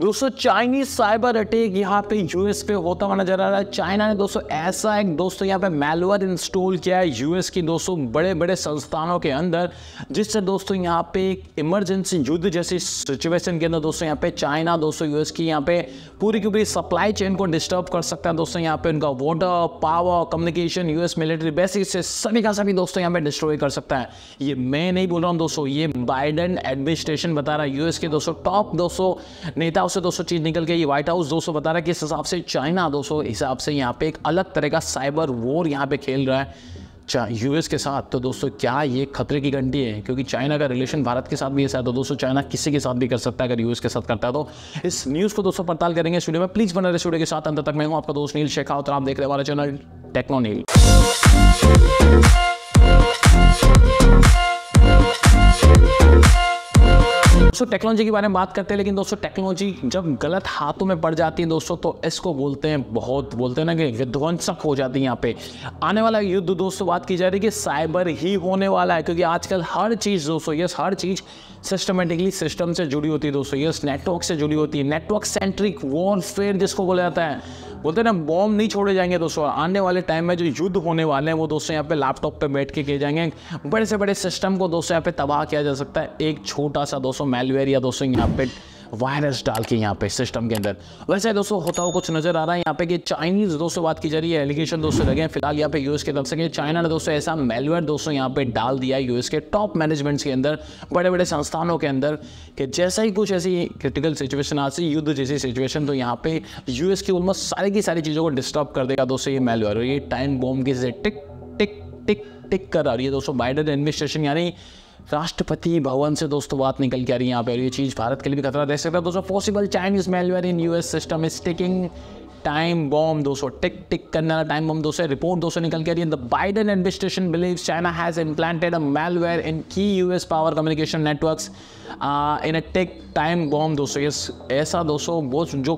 दोस्तों Chinese cyber attack यहाँ पे यूएस पे होता हुआ नज़र आ रहा है। चाइना ने दोस्तों, ऐसा एक दोस्तों यहाँ पे मेलवर इंस्टॉल किया है यूएस की दोस्तों बड़े बड़े संस्थानों के अंदर, जिससे दोस्तों यहाँ पे एक इमरजेंसी युद्ध जैसी सिचुएशन के अंदर दोस्तों यहाँ पे चाइना दोस्तों यूएस की यहाँ पे पूरी की पूरी सप्लाई चेन को डिस्टर्ब कर सकता है। दोस्तों, यहाँ पे उनका water power communication US military basic से सभी का सभी दोस्तों यहाँ पे डिस्ट्रॉय कर सकता है। ये मैं नहीं बोल रहा हूँ दोस्तों, ये बाइडन एडमिनिस्ट्रेशन बता रहा है। यूएस के दोस्तों टॉप दोस्तों, नेता हिसाब से दोस्तों चीज़ निकल गई। व्हाइट हाउस दोस्तों बता रहा है कि इस हिसाब से चाइना दोस्तों हिसाब से यहाँ पे एक अलग तरह का साइबर वॉर यहाँ पे खेल रहा है। यूएस के साथ। तो दोस्तों क्या ये खतरे की घंटी है? क्योंकि चाइना का रिलेशन भारत के साथ भी ऐसा है तो दोस्तों चाइना किसी के साथ भी कर सकता है अगर यूएस के साथ करता है। तो इस न्यूज़ को दोस्तों पड़ताल करेंगे स्टूडियो में। प्लीज़ बना रहे स्टूडियो के साथ। अंत तक मैं हूँ आपका दोस्त नील शेखावत और आप देख रहे हमारे चैनल टेक्नो नील दोस्तों टेक्नोलॉजी के बारे में बात करते हैं, लेकिन दोस्तों टेक्नोलॉजी जब गलत हाथों में पड़ जाती है दोस्तों तो इसको बोलते हैं बहुत, बोलते हैं ना कि विध्वंसक हो जाती है यहाँ पे। आने वाला युद्ध दोस्तों, बात की जा रही है कि साइबर ही होने वाला है, क्योंकि आजकल हर चीज़ दोस्तों, यस, हर चीज़ सिस्टमेटिकली सिस्टम से जुड़ी होती है दोस्तों, यस नेटवर्क से जुड़ी होती है। नेटवर्क सेंट्रिक वॉरफेयर जिसको बोला जाता है। बोलते हैं ना बॉम्ब नहीं छोड़े जाएँगे दोस्तों। आने वाले टाइम में जो युद्ध होने वाले हैं, वो दोस्तों यहाँ पे लैपटॉप पे बैठ के किए जाएँगे। बड़े से बड़े सिस्टम को दोस्तों यहाँ पे तबाह किया जा सकता है। एक छोटा सा दोस्तों मेलवेयर या दोस्तों यहाँ पे वायरस डाल के यहाँ पे सिस्टम के अंदर। वैसे दोस्तों, होता हुआ कुछ नज़र आ रहा है यहाँ पे कि चाइनीज़ दोस्तों बात की जा रही है, एलिगेशन दोस्तों लगे हैं। फ़िलहाल यहाँ पे यूएस के तरफ़ से चाइना ने दोस्तों ऐसा मेलवेयर दोस्तों यहाँ पे डाल दिया है यूएस के टॉप मैनेजमेंट्स के अंदर बड़े बड़े संस्थानों के अंदर, कि जैसा ही कुछ ऐसी क्रिटिकल सिचुएशन आ सी युद्ध जैसी सिचुएशन तो यहाँ पे यूएस की ऑलमोस्ट सारी की सारी चीज़ों को डिस्टर्ब कर देगा दोस्तों ये मेलवेयर ये टाइम बॉम्ब की टिक टिक टिक टिक कर रही है दोस्तों। बाइडन एडमिनिस्ट्रेशन यानी राष्ट्रपति भवन से, दोस्तों, बात निकल के आ रही है यहाँ पर ये चीज़ भारत के लिए भी खतरा दे सकता है, दोस्तों possible Chinese malware in US system is taking time bomb दोस्तों टिक टिक करने वाला टाइम बॉम्ब दोस्तों रिपोर्ट दोस्तों निकल के आ रही है। The Biden administration believe China has implanted a malware in key US power communication networks in a take time bomb दोस्तों ये ऐसा दोस्तों वो जो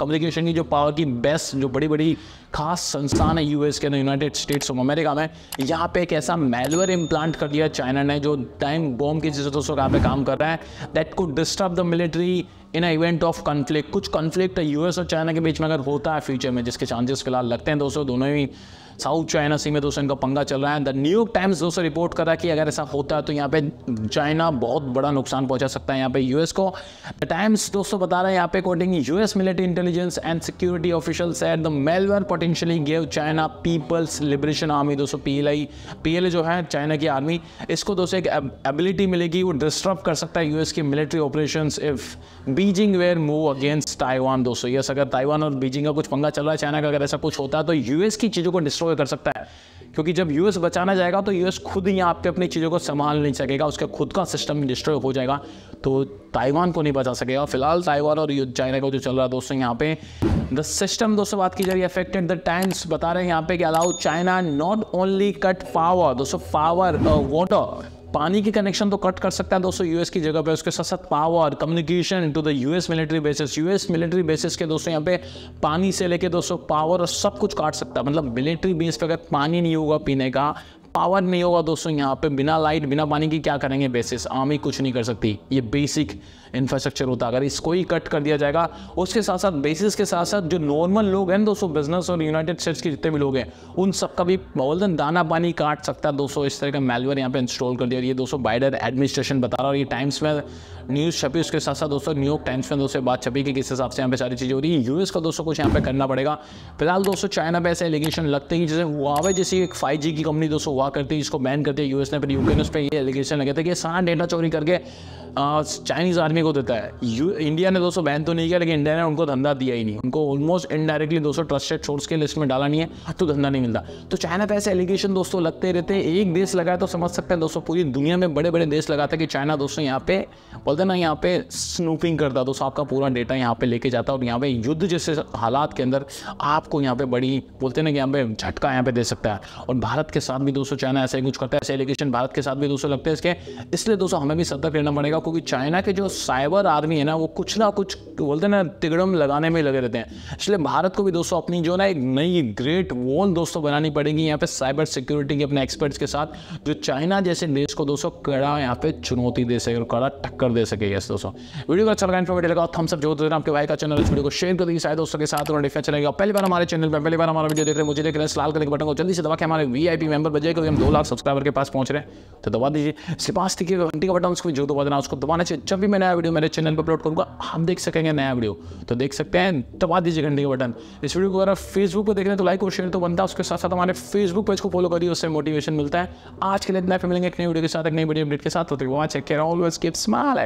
कम्युनिकेशन की जो पावर की बेस्ट जो बड़ी बड़ी खास संस्थान है यूएस के अंदर यूनाइटेड स्टेट्स ऑफ़ अमेरिका में, यहाँ पे एक ऐसा मेलवेयर इम्प्लांट कर दिया चाइना ने, जो टाइम बॉम्ब की चीज़ें दोस्तों यहाँ पे काम कर रहा है। That could disturb the military in event of conflict कुछ कन्फ्लिक्ट यूएस और चाइना के बीच में अगर होता है फ्यूचर में, जिसके चांसेस फ़िलहाल लगते हैं दोस्तों, दोनों ही साउथ चाइना सी में दोस्तों इनका पंगा चल रहा है। द न्यूयॉर्क टाइम्स दोस्तों रिपोर्ट कर रहा है कि अगर ऐसा होता है तो यहाँ पे चाइना बहुत बड़ा नुकसान पहुँचा सकता है यहाँ पे यूएस को। द टाइम्स दोस्तों बता रहा है यहाँ पे according US military intelligence and security official set the malware potentially gave China People's Liberation Army दोस्तों पीएलआई पीएलए जो है चाइना की आर्मी इसको दोस्तों एक एबिलिटी मिलेगी, वो डिस्टर्ब कर सकता है यूएस की military operation if Beijing were move against Taiwan, दोस्तों। यस अगर ताइवान और बीजिंग का कुछ पंगा चल रहा है, चाइना का अगर ऐसा कुछ होता है तो यूएस की चीज़ों को डिस्ट्रॉय कर सकता है। क्योंकि जब यूएस बचाना जाएगा तो यूएस खुद ही आपके अपनी चीज़ों को संभाल नहीं सकेगा, उसका खुद का सिस्टम डिस्ट्रॉय हो जाएगा। तो ताइवान को नहीं बचा सकेगा। फ़िलहाल ताइवान और चाइना का जो चल रहा है, दोस्तों, यहाँ पे द सिस्टम दोस्तों, बात की जा रही है अफेक्टेड द टाइम्स बता रहे हैं यहाँ पे कि allow China not only cut power दोस्तों पावर वाटर पानी की कनेक्शन तो कट कर सकता है दोस्तों यूएस की जगह पे, उसके साथ साथ power communication to the US military basis US military basis के दोस्तों यहाँ पे पानी से लेके दोस्तों पावर और सब कुछ काट सकता है। मतलब मिलिट्री बेस पे अगर पानी नहीं होगा पीने का पावर नहीं होगा दोस्तों यहाँ पे। बिना लाइट बिना पानी की क्या करेंगे? बेसिस आर्मी कुछ नहीं कर सकती। ये बेसिक इंफ्रास्ट्रक्चर होता है। अगर इसको ही कट कर दिया जाएगा, उसके साथ साथ बेसिस के साथ साथ जो नॉर्मल लोग हैं दोस्तों बिज़नेस और यूनाइटेड स्टेट्स के जितने भी लोग हैं, उन सबका भी बोलते दाना पानी काट सकता है दोस्तों। इस तरह का मेलवेयर यहाँ पे इंस्टॉल कर दिया। और ये दोस्तों बाइडर एडमिनिस्ट्रेशन बता रहा और ये टाइम्स में न्यूज़ छपी, उसके साथ साथ दोस्तों न्यूयॉर्क टाइम्स में दोस्तों बात छपी कि किस हिसाब से यहाँ पे सारी चीज़ें हो रही है। यूएस का दोस्तों कुछ यहाँ पे करना पड़ेगा। फ़िलहाल दोस्तों चाइना पे ऐसे एलिगेशन लगते हैं जैसे हुआवे जैसी एक फाइव की कंपनी दोस्तों हुआ करती इसको बैन करते यूएस ने फिर यूक्रेन उस पर ये एलिगेशन लगे थे कि सारा डेटा चोरी करके चाइनीज़ आर्मी को देता है। इंडिया ने दोस्तों बैन तो नहीं किया, लेकिन इंडिया ने उनको धंधा दिया ही नहीं। उनको ऑलमोस्ट इनडायरेक्टली दोस्तों ट्रस्टेड सोर्स के लिस्ट में डाला नहीं है तो धंधा नहीं मिलता। तो चाइना पे ऐसे एलिगेशन दोस्तों लगते रहते हैं। एक देश लगाए तो समझ सकते हैं दोस्तों, पूरी दुनिया में बड़े बड़े देश लगाते हैं कि चाइना दोस्तों यहाँ पे, बोलते ना, यहाँ पे स्नूपिंग करता दोस्तों आपका पूरा डेटा यहाँ पे लेके जाता और यहाँ पे युद्ध जैसे हालात के अंदर आपको यहाँ पे बड़ी, बोलते ना कि यहाँ पे झटका यहाँ पे दे सकता है। और भारत के साथ भी दोस्तों चाइना ऐसे कुछ करता है, ऐसे एलिगेशन भारत के साथ भी दोस्तों लगते हैं इसके। इसलिए दोस्तों हमें भी सतर्क रहना पड़ेगा। रहेगा क्योंकि चाइना के जो साइबर आर्मी है ना, वो कुछ ना कुछ बोलते हैं ना, तिगड़म लगाने में लगे रहते हैं। इसलिए भारत को भी दोस्तों अपनी जो ना, एक नई ग्रेट वॉल दोस्तों बनानी पड़ेगी यहाँ पे साइबर सिक्योरिटी के अपने एक्सपर्ट्स के साथ, जो चाइना जैसे देश को दोस्तों कड़ा यहाँ पे चुनौती दे सके और कड़ा टक्कर दे सके यस दोस्तों। वीडियो को अच्छा लगा इन्फॉर्मेटिव लगा थम्स अप जो देना आपके भाई का चैनल इस वीडियो को शेयर कर दीजिए सारे दोस्तों के साथ नोटिफिकेशन चलेगा पहली बार हमारे चैनल पर पहली बार हमारा वीडियो देख रहे हैं, मुझे देख रहे हैं लाल कलर के बटन को जल्दी से दबा के हमारे वीआईपी मेंबर बजे क्योंकि हम दो लाख सब्सक्राइबर के पास पहुँच रहे हैं। तो दबा दीजिए। इसके पास देखिए घंटी का बटन, उसको जो दबा देना उसको दबाना चाहिए। जब भी मैं नया वीडियो मेरे चैनल पर अपलोड करूँगा, हम देख सकेंगे नया वीडियो। तो देख सकते हैं, दबा दीजिए घंटे का बटन। इस वीडियो को अगर फेसबुक पर देख रहे हैं तो लाइक और शेयर तो बनता है। उसके साथ साथ हमारे फेसबुक पेज को फॉलो करिए, उससे मोटिवेशन मिलता है। आज के लिए इतना फिर मिलेंगे एक नई वीडियो के साथ, एक नई वीडियो अपडेट के साथ। होते वहाँ चेक ऑलवेज स्माइल